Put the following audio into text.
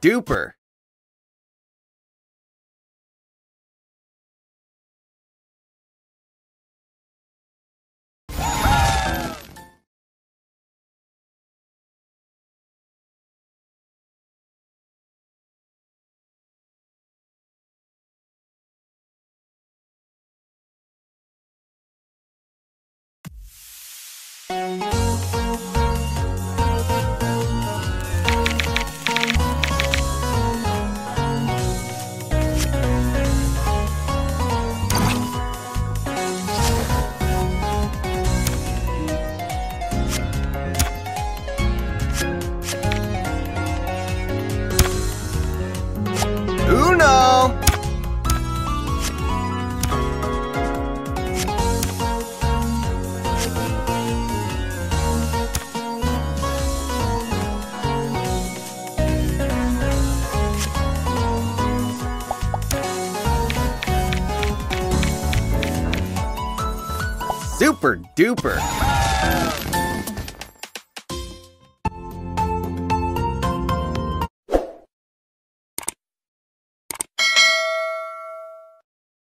duper. Uno! Super duper.